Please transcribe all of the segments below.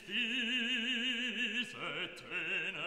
ich diese Töne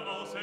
aus